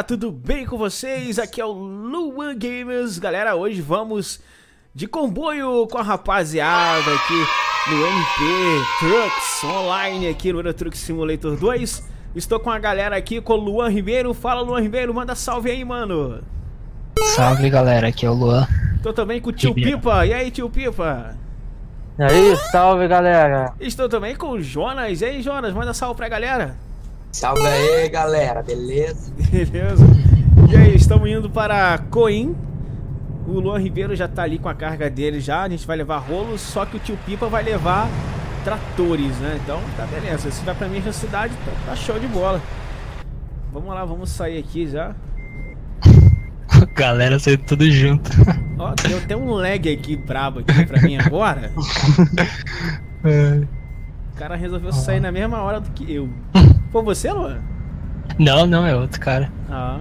galera, tudo bem com vocês? Aqui é o Luan Gamers. Galera, hoje vamos de comboio com a rapaziada aqui no MP Trucks Online, aqui no Euro Truck Simulator 2. Estou com a galera aqui com o Luan Ribeiro. Fala, Luan Ribeiro, manda salve aí, mano. Salve, galera, aqui é o Luan. Estou também com o tio Pipa. E aí, tio Pipa? E aí, salve, galera. Estou também com o Jonas. E aí, Jonas, manda salve pra galera. Salve aí, galera, beleza? Beleza. E aí, estamos indo para Coim. O Luan Ribeiro já tá ali com a carga dele já. A gente vai levar rolos, só que o tio Pipa vai levar tratores, né? Então, tá beleza. Se vai pra minha cidade, tá, tá show de bola. Vamos lá, vamos sair aqui já. Galera, saiu tudo junto. Ó, deu até um lag aqui brabo aqui pra mim agora. O cara resolveu sair na mesma hora do que eu. Foi você, Luan? Não, não, é outro cara. Ah.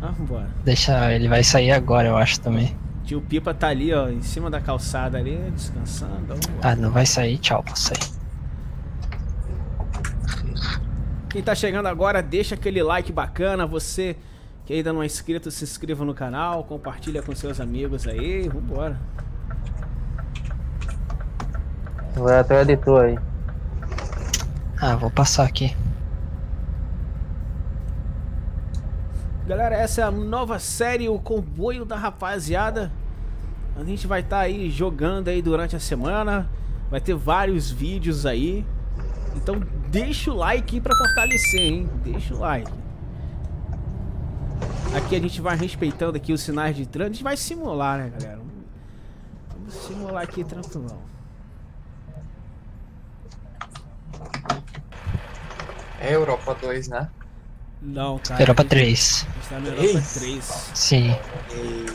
Ah, vambora. Deixa, ele vai sair agora, eu acho também. Tio Pipa tá ali, ó, em cima da calçada ali, descansando. Lá. Ah, não vai sair, tchau, vou sair. Quem tá chegando agora, deixa aquele like bacana. Você que ainda não é inscrito, se inscreva no canal, compartilha com seus amigos aí. Vambora. Vai até o editor aí. Ah, vou passar aqui. Galera, essa é a nova série, o comboio da rapaziada. A gente vai estar aí jogando aí durante a semana. Vai ter vários vídeos aí. Então deixa o like pra fortalecer, hein? Deixa o like. Aqui a gente vai respeitando aqui os sinais de trânsito. A gente vai simular, né, galera? Vamos simular aqui tranquilão. É Europa 2, né? Não, cara. Europa a gente 3. Está na Europa Três? 3. Sim. E...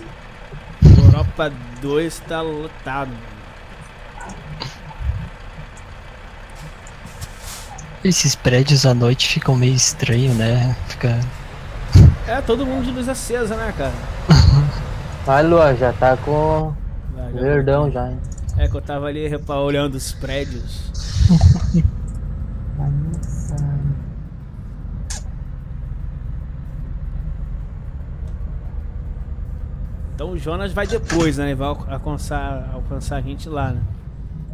Europa 2 tá lotado. Esses prédios à noite ficam meio estranho, né? Fica. É, todo mundo de luz acesa, né, cara? Vai, Luan, já tá com Vai, já- verdão já, hein? É que eu tava ali olhando os prédios. Então o Jonas vai depois, né? Ele vai alca- alcançar, alcançar a gente lá, né?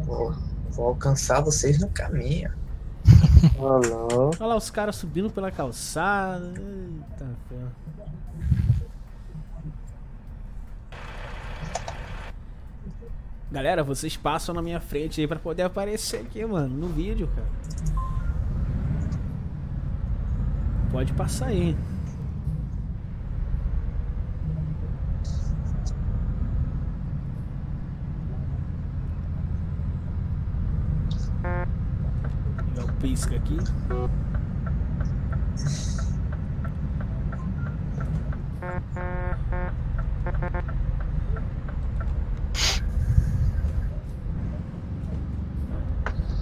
Vou, vou alcançar vocês no caminho. Alô. Olha lá os caras subindo pela calçada. Eita, ferro. Galera, vocês passam na minha frente aí pra poder aparecer aqui, mano, no vídeo, cara. Pode passar aí. Pisca aqui.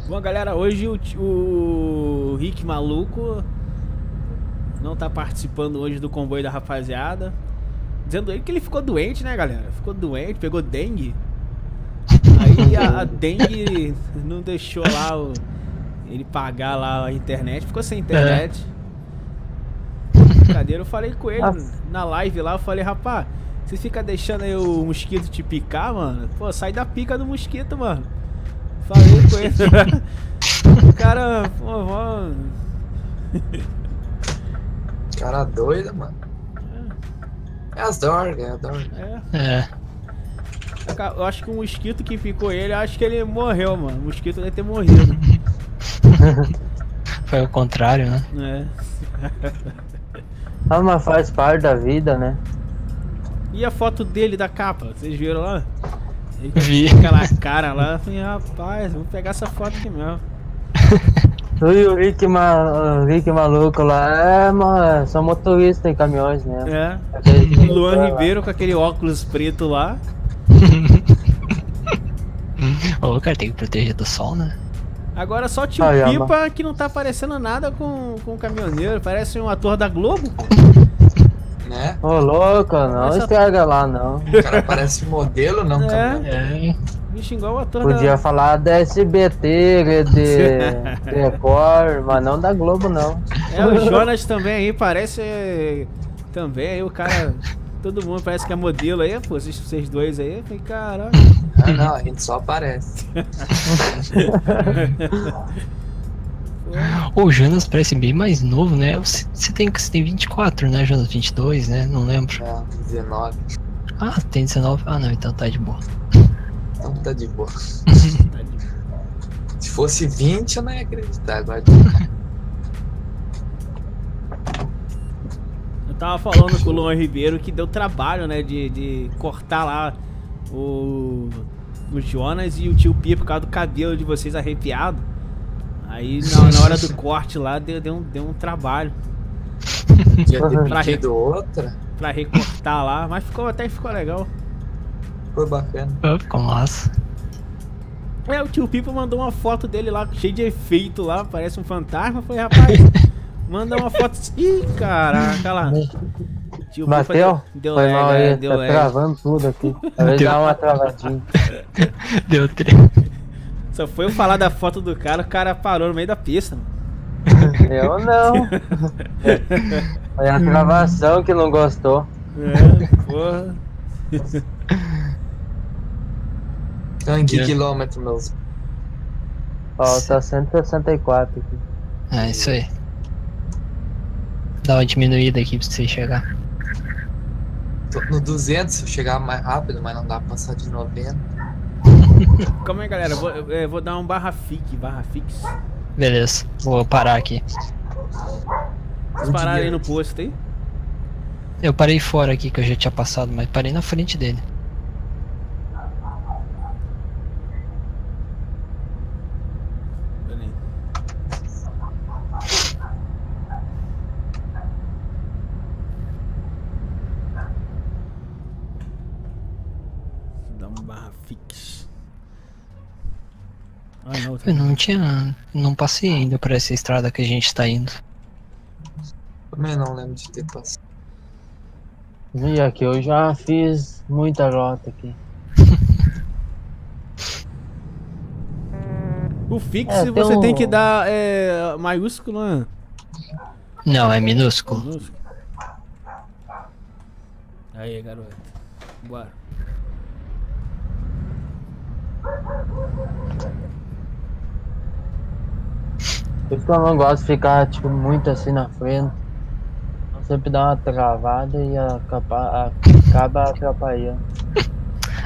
Bom, galera, hoje o, o Rick Maluco não tá participando hoje do comboio da rapaziada. Dizendo ele que ele ficou doente, né, galera? Ficou doente, pegou dengue. Aí a, a dengue não deixou lá o- ele pagar lá a internet, ficou sem internet. Brincadeira, eu falei com ele na live lá, eu falei, rapaz, você fica deixando aí o mosquito te picar, mano? Pô, sai da pica do mosquito, mano. Falei com ele. o cara, pô, mano. Cara doido, mano. É as dorgas, é a dorga. É. É. Eu acho que o mosquito que ficou ele, eu acho que ele morreu, mano. O mosquito deve ter morrido. Foi o contrário, né? né? Ah, mas faz parte da vida, né? E a foto dele da capa, vocês viram lá? Ele Vi. aquela cara lá, eu falei, rapaz, vou pegar essa foto aqui mesmo. Tu e o Rick, ma... Rick maluco lá, é, mano, são motoristas em caminhões, né? É. Luan Ribeiro com aquele óculos preto lá. Ô, cara, tem que proteger do sol, né? Agora só tio Ai, Pipa que não tá aparecendo nada com, com o caminhoneiro. Parece um ator da Globo. Né? Ô, louco, não Essa- estraga lá, não. o cara parece modelo, não, É. É, Bicho igual o ator Podia da... falar da SBT, de Record, mas não da Globo, não. É, o Jonas também aí parece... Também aí o cara... Todo mundo parece que é modelo aí, pô, vocês, vocês dois aí. Eu falei, caralho. Ah, não, a gente só aparece. o Jonas parece bem mais novo, né? Você você tem, você tem 24, né, Jonas? 22, né? Não lembro. É, 19. Ah, tem 19. Ah, não, então tá de boa. Então tá de boa. Se fosse 20, eu não ia acreditar. Agora tava falando com o Luan Ribeiro que deu trabalho, né, de, de cortar lá o, o Jonas e o tio Pia por causa do cabelo de vocês arrepiado. Aí na, na hora do corte lá deu, deu, um, deu um trabalho podia ter Pra outra. pra recortar lá, mas ficou até ficou legal. Foi bacana. Ficou massa. É, o tio Pipa mandou uma foto dele lá, cheio de efeito lá, parece um fantasma. Falei, rapaz, manda uma foto. Ih, caraca lá. Tio Bateu? Deu, deu Foi lag, mal é, aí, deu tá lag. travando tudo aqui. Talvez Deu. dar uma travadinha. Deu tre... Só foi eu falar da foto do cara, o cara parou no meio da pista. Mano. Eu não. Foi a travação que não gostou. É, porra. Então, em que É. quilômetro, meus? Falta 164 aqui. É isso aí. Dá uma diminuída aqui pra você chegar. Tô no 200 se eu chegar mais rápido, mas não dá pra passar de 90. Calma aí, galera. Vou, eu, eu vou dar um barra fique, barra fix. Beleza, vou parar aqui. Vocês pararam aí no posto aí? Eu parei fora aqui que eu já tinha passado, mas parei na frente dele. Pera aí. Vou dar um barra fix. Ah, não, tá Eu não tinha. Não passei ainda por essa estrada que a gente tá indo. Também não lembro de ter passado. E aqui eu já fiz muita rota aqui. O fix É, tem você tem um- que dar é, maiúsculo, né? Não, é minúsculo. Minúsculo. Aí, garoto. Bora. Por isso que eu não gosto de ficar tipo, muito assim na frente. Eu sempre dá uma travada e acaba, acaba atrapalhando.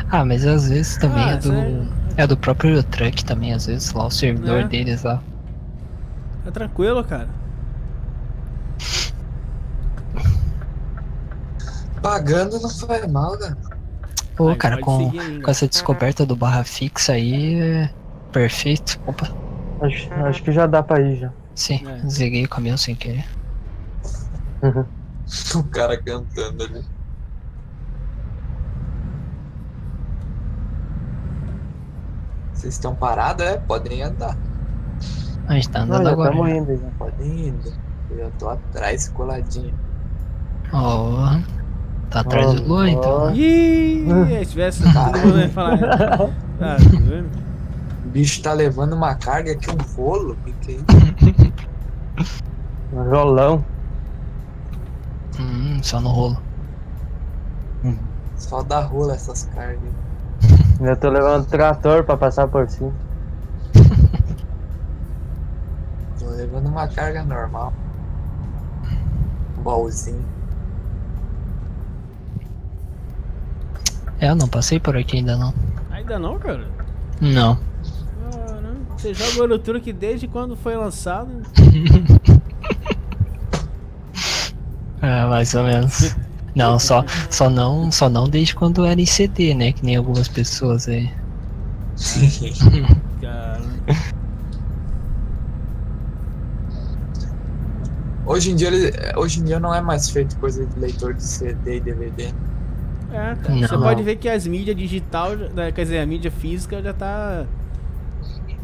Ah, mas às vezes também Ah, é do. sério? É do próprio truck também, às vezes, lá o servidor É. deles lá. É tranquilo, cara. Pagando não faz mal, cara. Pô, Aí, cara, com, com essa descoberta do barra fixa aí é perfeito. Opa, Acho, acho que já dá pra ir já. sim, É. desliguei o caminhão sem querer. O cara cantando ali. Vocês estão parados, é? Podem andar. A gente tá Não, andando já agora. estamos indo já. Podem indo. Eu já tô atrás, coladinho. Ó, tá atrás do Luan, então. Ó. né? Ih, se tivesse todo mundo ia falar. Ah, tá vendo? O bicho tá levando uma carga aqui, um rolo. Que que é isso? Um rolão. Hum, só no rolo. Só dá rola essas cargas. Eu tô levando trator pra passar por cima. Tô levando uma carga normal. Um baúzinho. É, eu não passei por aqui ainda não. Ainda não, cara? Não. Você joga o truque desde quando foi lançado? É, mais ou menos. Não, só, só não, só não desde quando era em CD, né? Que nem algumas pessoas aí. Caramba. Hoje em dia, ele, hoje em dia não é mais feito coisa de leitor de CD e DVD. É, cara. Não. Você pode ver que as mídias digital, né, quer dizer, a mídia física já tá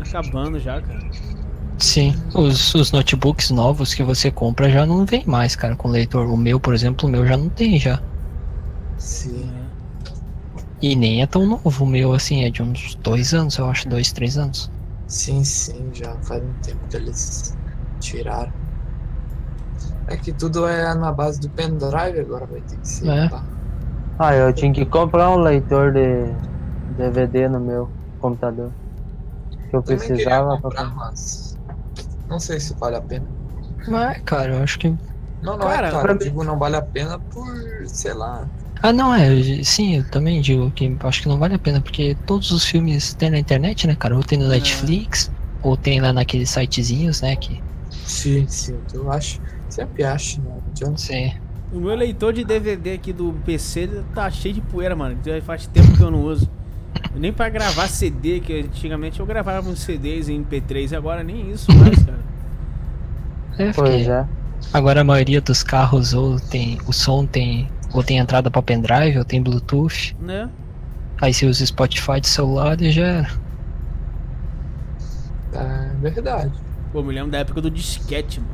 acabando já, cara. Sim, os, os notebooks novos que você compra já não vem mais, cara, com leitor. O meu, por exemplo, o meu já não tem já. Sim. E nem é tão novo, o meu, assim, é de uns dois anos, eu acho, dois, três anos. Sim, sim, já faz um tempo que eles tiraram. É que tudo é na base do pendrive agora, vai ter que ser. É. Ah, eu tinha que comprar um leitor de DVD no meu computador. Que eu Também precisava comprar, pra. mas não sei se vale a pena. Mas, cara, eu acho que. Não, não Cara, é claro, eu digo não vale a pena por, sei lá. Ah, não, é. Sim, eu também digo que acho que não vale a pena, porque todos os filmes tem na internet, né, cara? Ou tem no Netflix, ou tem lá naqueles sitezinhos, né? Que. Sim, sim, eu acho. Sempre acho, né? Não sei. O meu leitor de DVD aqui do PC tá cheio de poeira, mano. Já faz tempo que eu não uso. Nem pra gravar CD, que antigamente eu gravava uns CDs em MP3 e agora nem isso mais, cara. É, Pois é. agora a maioria dos carros ou tem. O som tem. Ou tem entrada pra pendrive, ou tem Bluetooth. Né? Aí você usa Spotify de celular e já era. É verdade. Pô, me lembro da época do disquete, mano.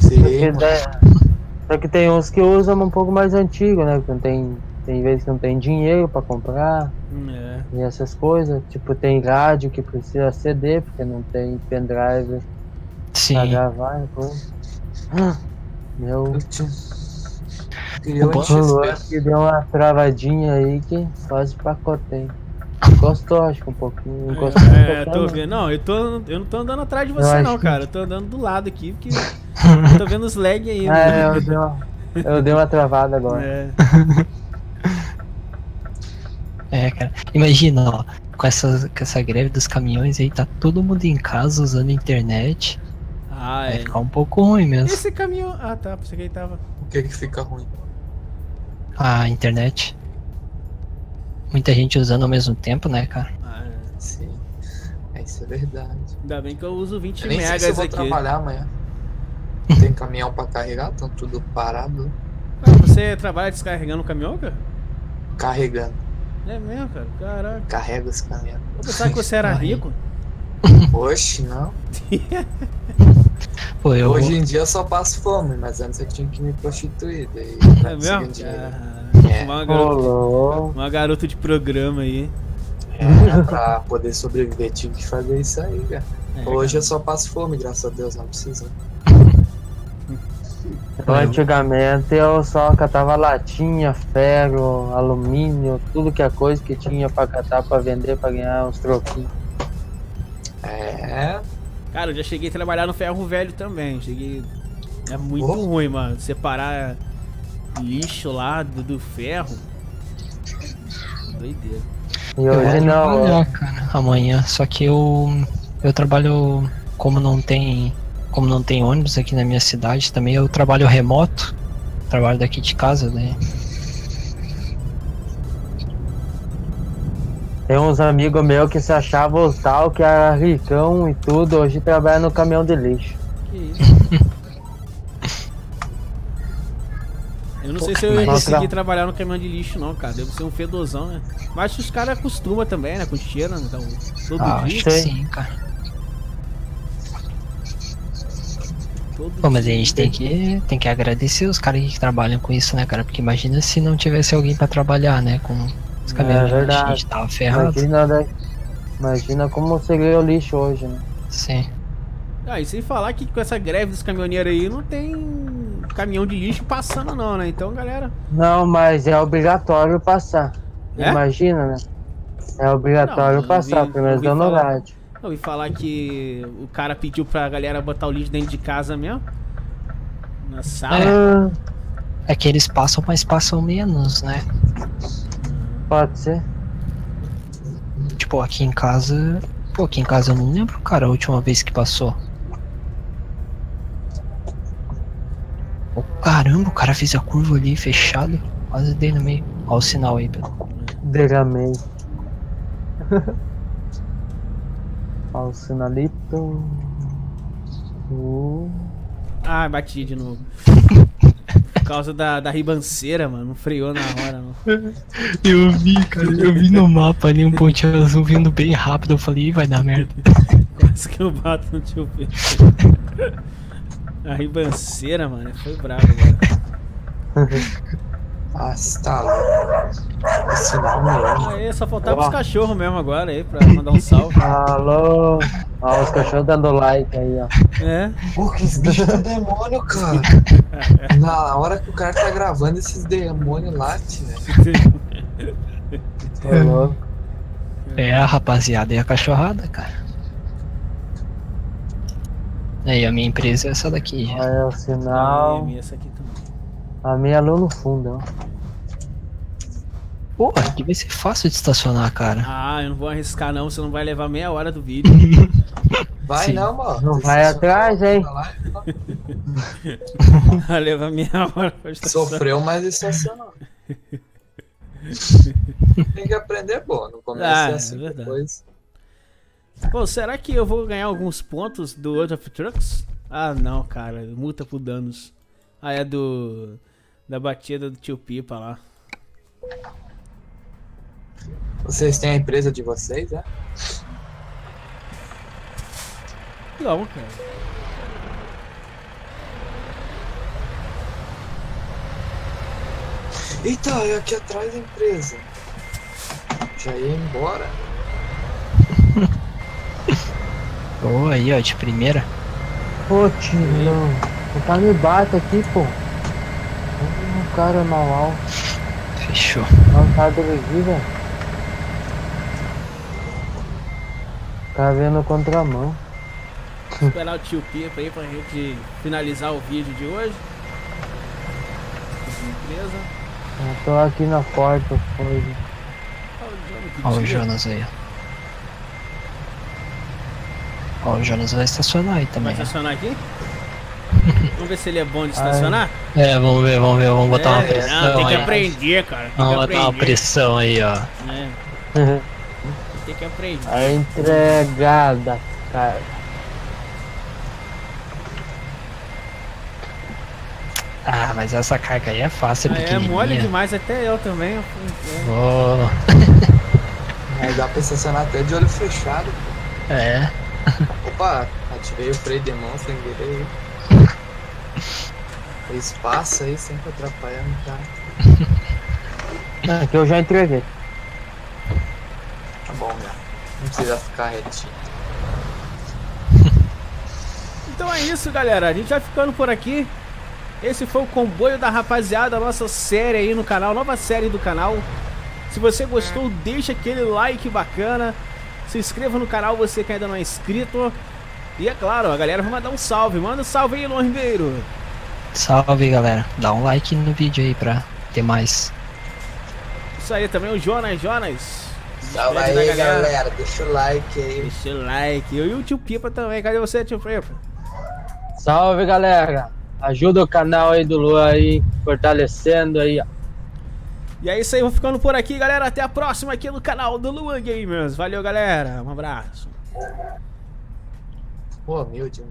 Só Sim, que, mano. daí- só que tem uns que usam um pouco mais antigo, né? Que não tem, tem vezes que não tem dinheiro pra comprar É. e essas coisas. Tipo, tem rádio que precisa CD, porque não tem pendrive Sim. pra gravar. Então... Ah, Meu, Eu tinha- Queria O bom- o Luan XP. que deu uma travadinha aí que quase pacotei. Encostou, acho que um pouquinho. Encostou um É, pouquinho, tô né? vendo. Não, eu, tô, eu não tô andando atrás de você, acho não, que- cara. Eu tô andando do lado aqui, porque eu tô vendo os lag aí, É, mano. eu dei uma, eu dei uma travada agora. É. É, cara. Imagina, ó, com essa, com essa greve dos caminhões aí, tá todo mundo em casa usando internet. Ah, Vai é. ficar um pouco ruim mesmo. Esse caminhão. Ah, tá. Pensei que ele tava. O que que fica ruim? A internet. Muita gente usando ao mesmo tempo, né, cara? Ah, é. Sim. É, isso é verdade. Ainda bem que eu uso 20 Eu nem sei se eu megas vou aqui. trabalhar amanhã. Tem caminhão pra carregar, estão tudo parado, Ah, você trabalha descarregando o caminhão, cara? carregando. É mesmo, cara. Caraca. Carrega esse caminhão. Eu pensava que você era rico. Oxe, não. Pô, eu. Hoje em dia eu só passo fome, mas antes eu tinha que me prostituir. Daí É mesmo? Ah, É. uma, garota, uma garota de programa aí. É, pra poder sobreviver tive que fazer isso aí, cara. É, Hoje eu só passo fome, graças a Deus, não precisa. Então, antigamente eu só catava latinha, ferro, alumínio, tudo que é coisa que tinha pra catar pra vender pra ganhar uns troquinhos. É, Cara, eu já cheguei a trabalhar no ferro velho também. Cheguei. É muito Oh. ruim, mano. Separar lixo lá do, do ferro. Doideira. E hoje não, trabalhar, cara, amanhã. Só que eu. Eu trabalho. Como não tem. Como não tem ônibus aqui na minha cidade, também eu trabalho remoto. Trabalho daqui de casa, né? tem uns amigos meus que se achavam tal, que era ricão e tudo, hoje trabalha no caminhão de lixo. Que isso? Eu não sei se eu ia conseguir trabalhar no caminhão de lixo, não, cara. Deve ser um fedozão, né? Mas os caras acostumam também, né? Com cheiro, né? Então, todo Ah, dia. acho que sei. sim, cara. Pô, mas a gente tem que, tem que agradecer os caras que trabalham com isso, né, cara? Porque imagina se não tivesse alguém pra trabalhar, né? Com os caminhões, a verdade. gente tava ferrado. Imagina, né? imagina como seria o lixo hoje, né? Sim. Ah, e sem falar que com essa greve dos caminhoneiros aí não tem caminhão de lixo passando, não, né? Então, galera. Não, mas é obrigatório passar. É? Imagina, né? É obrigatório Não, passar, vi- pelo menos falar. rádio. Eu ouvi falar que o cara pediu pra galera botar o lixo dentro de casa mesmo. Na sala. Ah, É que eles passam, mas passam menos, né? pode ser. Tipo, aqui em casa. Pô, aqui em casa eu não lembro, cara, a última vez que passou. Caramba, o cara fez a curva ali fechado. Quase dei no meio. Olha o sinal aí, Pedro. Derramei. Ó, o sinalito. Uh, Ah, bati de novo. Por causa da, da ribanceira, mano. Não freou na hora, não. Eu vi, cara, eu vi no mapa ali um pontinho azul vindo bem rápido. Eu falei, "Ih, vai dar merda. isso que eu bato no tio Pedro. A ribanceira, mano, foi bravo agora. Ah, tá. Esse não mesmo. Aí, só faltava Ó. os cachorros mesmo agora aí pra mandar um salve. Alô? Ó, os cachorros dando like aí, ó. É, Pô, que esse bicho do demônio, cara. Na hora que o cara tá gravando, esses demônios latem, velho. Tô louco. É a rapaziada e a cachorrada, cara. Aí, a minha empresa é essa daqui. Aí é o sinal. essa aqui também. A minha é lá no fundo, ó. Pô, aqui vai ser fácil de estacionar, cara. Ah, eu não vou arriscar não, você não vai levar meia hora do vídeo. Vai Sim. não, mano. Não vai atrás, hein? Vai levar meia hora pra estacionar. Sofreu, mas estacionou. Tem que aprender, pô. No começo Ah, é é assim, verdade. depois. Pô, será que eu vou ganhar alguns pontos do World of Trucks? Ah, não, cara. Multa por danos. Ah, é do. Da batida do tio Pipa lá. Vocês têm a empresa de vocês, é? Não, cara. Eita, é aqui atrás da empresa. Já ia embora. Ô, aí, ó, de primeira. Pô, tio, não. O cara me bate aqui, pô. Cara mal alto. Fechou. Olha o cara dele aqui, velho. O cara veio no contramão. Vou esperar o tio Pipa aí pra gente finalizar o vídeo de hoje. Empresa. Eu tô aqui na porta, foi. Ó, o. Jonas aí, ó. Ó, o Jonas vai estacionar aí Vai também. ó. estacionar aqui? Vamos ver se ele é bom de estacionar? É, vamos ver, vamos ver, vamos botar uma É, pressão Não, tem que aí. aprender, cara. Tem Vamos que botar uma aprender. pressão aí, ó. É, tem que aprender. A entregada, cara. Ah, mas essa carga aí é fácil, Ah, é mole demais, até eu também. eu Ó, Aí dá pra estacionar até de olho fechado. é. Opa, ativei o freio de mão sem querer. Espaço aí sempre atrapalhando, tá? Não, Aqui eu já entreguei. Tá bom, já. Não precisa ficar retinho. Então é isso, galera. A gente vai ficando por aqui. Esse foi o comboio da rapaziada, a nossa série aí no canal, nova série do canal. Se você gostou, deixa aquele like bacana. Se inscreva no canal, você que ainda não é inscrito. E é claro, a galera vai mandar um salve. Manda um salve aí, Lon Ribeiro. Salve, galera. Dá um like no vídeo aí pra ter mais. Isso aí também, o Jonas, Jonas. Salve aí, galera. galera. Deixa o like aí. Deixa o like. Eu e o tio Pipa também. Cadê você, tio Pipa? Salve, galera. Ajuda o canal aí do Lua aí, fortalecendo aí, ó. E é isso aí, vou ficando por aqui, galera. Até a próxima aqui no canal do Luan Gamers. Valeu, galera. Um abraço. Pô, humilde.